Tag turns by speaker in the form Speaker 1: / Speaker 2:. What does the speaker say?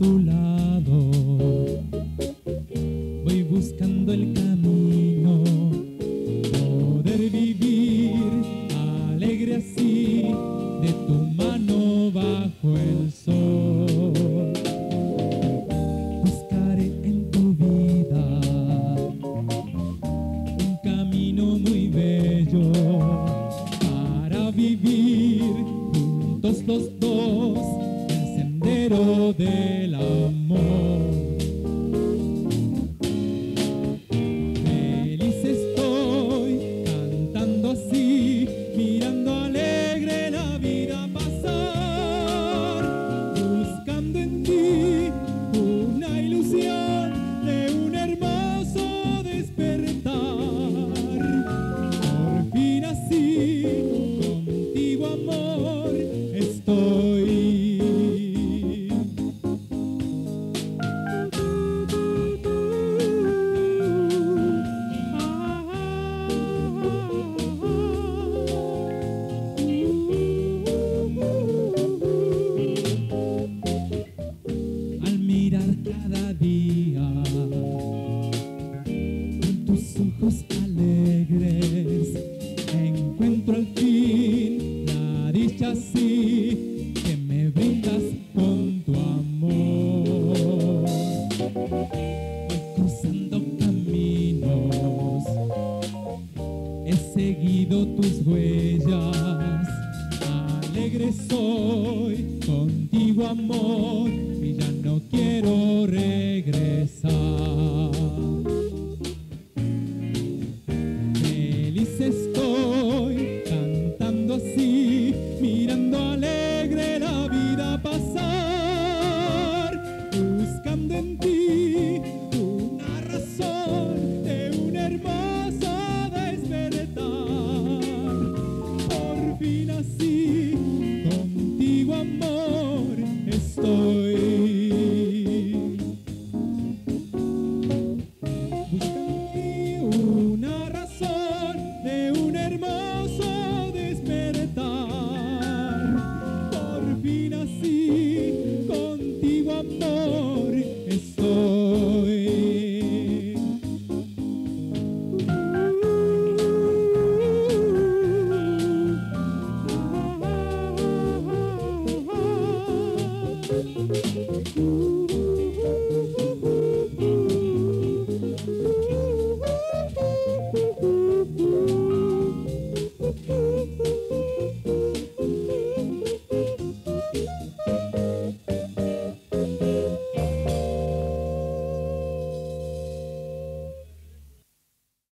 Speaker 1: tu lado. Voy buscando el camino, poder vivir alegre así, de tu mano bajo el sol. Buscaré en tu vida un camino muy bello para vivir juntos los dos sendero del amor. Feliz estoy cantando así, mirando alegre la vida pasar, buscando en ti una ilusión de un hermoso despertar. Por fin así, contigo amor, estoy. Día. En tus ojos alegres, encuentro al fin. La dicha así que me brindas con tu amor. Voy cruzando caminos, he seguido tus huellas, alegre soy contigo amor Buscando una razón de un hermoso